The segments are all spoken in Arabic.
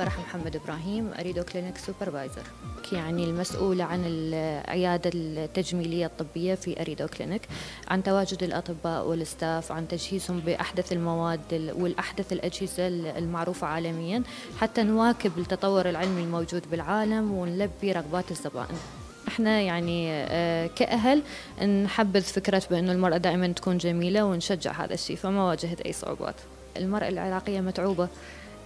محمد إبراهيم أريدو clinic supervisor يعني المسؤولة عن العيادة التجميلية الطبية في أريدو كلينيك عن تواجد الأطباء وال staff عن تجهيزهم بأحدث المواد والأحدث الأجهزة المعروفة عالميا. حتى نواكب التطور العلمي الموجود بالعالم ونلبي رغبات الزبائن. إحنا يعني آه، كأهل نحبذ فكرة بأنه المرأة دائما تكون جميلة ونشجع هذا الشيء فما واجهت أي صعوبات. المرأة العراقية متعوبة.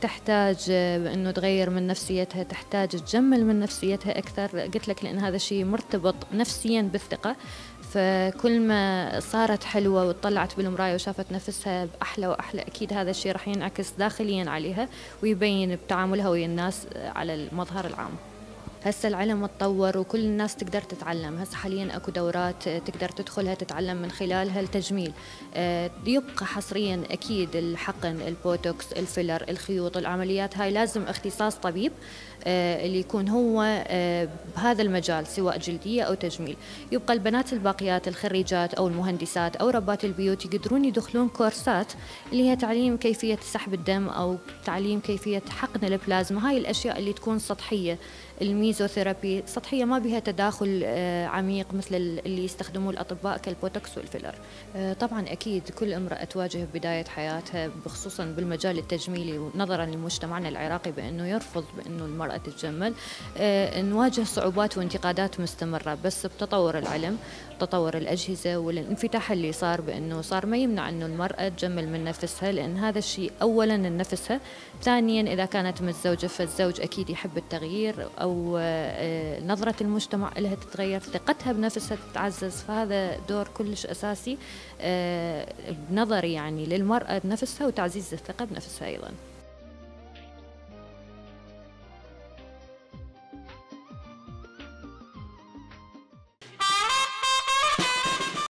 تحتاج آه، بانه تغير من نفسيتها تحتاج تجمل من نفسيتها أكثر. قلت لك لأن هذا الشيء مرتبط نفسيا بالثقة. فكل ما صارت حلوة وطلعت بالمراية وشافت نفسها بأحلى وأحلى أكيد هذا الشيء راح ينعكس داخليا عليها ويبين بتعاملها ويا الناس على المظهر العام. هسه العلم تطور وكل الناس تقدر تتعلم. هسه حاليا أكو دورات تقدر تدخلها تتعلم من خلالها التجميل. آه، يبقى حصريا أكيد الحقن البوتوكس الفيلر الخيوط العمليات هاي لازم اختصاص طبيب آه، اللي يكون هو آه، بهذا المجال سواء جلدية أو تجميل. يبقى البنات الباقيات الخريجات أو المهندسات أو ربات البيوت يقدرون يدخلون كورسات اللي هي تعليم كيفية سحب الدم أو تعليم كيفية حقن البلازما. هاي الأشياء اللي تكون سطحية الميزوثيرابي سطحية ما بها تداخل آه، عميق مثل اللي يستخدموه الأطباء كالبوتوكس والفيلر. طبعا أكيد كل امرأة تواجه بداية حياتها بخصوصا بالمجال التجميلي ونظرا لمجتمعنا العراقي بأنه يرفض بأنه المرأة تتجمل. آه، نواجه صعوبات وانتقادات مستمرة بس بتطور العلم تطور الأجهزة والانفتاح اللي صار بأنه صار ما يمنع أنه المرأة تجمل من نفسها لأن هذا الشيء أولا نفسها ثانيا إذا كانت متزوجة فالزوج أكيد يحب التغيير أو آه، نظرة المجتمع لها تتغير ثقتها بنفسها تتعزز فهذا دور كلش أساسي آه، بنظري يعني للمرأة بنفسها وتعزيز الثقة بنفسها أيضا.